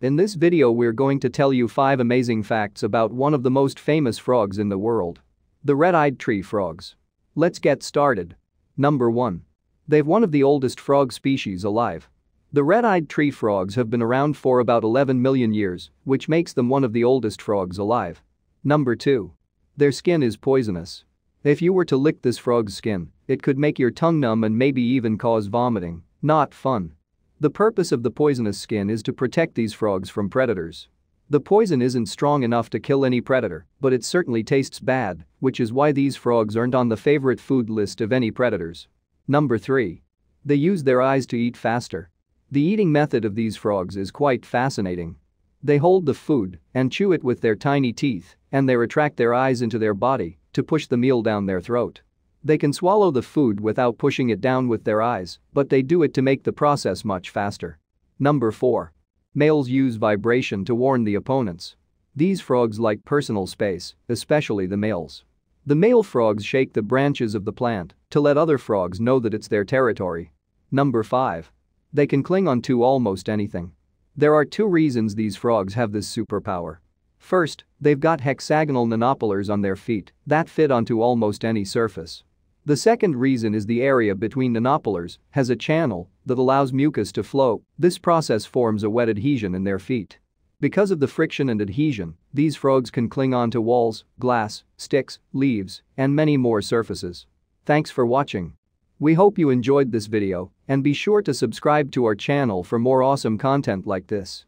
In this video we're going to tell you 5 amazing facts about one of the most famous frogs in the world. The red-eyed tree frogs. Let's get started. Number 1. They've one of the oldest frog species alive. The red-eyed tree frogs have been around for about 11 million years, which makes them one of the oldest frogs alive. Number 2. Their skin is poisonous. If you were to lick this frog's skin, it could make your tongue numb and maybe even cause vomiting. Not fun. The purpose of the poisonous skin is to protect these frogs from predators. The poison isn't strong enough to kill any predator, but it certainly tastes bad, which is why these frogs aren't on the favorite food list of any predators. Number 3. They use their eyes to eat faster. The eating method of these frogs is quite fascinating. They hold the food and chew it with their tiny teeth, and they retract their eyes into their body to push the meal down their throat. They can swallow the food without pushing it down with their eyes, but they do it to make the process much faster. Number 4. Males use vibration to warn the opponents. These frogs like personal space, especially the males. The male frogs shake the branches of the plant to let other frogs know that it's their territory. Number 5. They can cling on to almost anything. There are two reasons these frogs have this superpower. First, they've got hexagonal nanopillars on their feet that fit onto almost any surface. The second reason is the area between nanopillars has a channel that allows mucus to flow, this process forms a wet adhesion in their feet. Because of the friction and adhesion, these frogs can cling onto walls, glass, sticks, leaves, and many more surfaces. Thanks for watching. We hope you enjoyed this video and be sure to subscribe to our channel for more awesome content like this.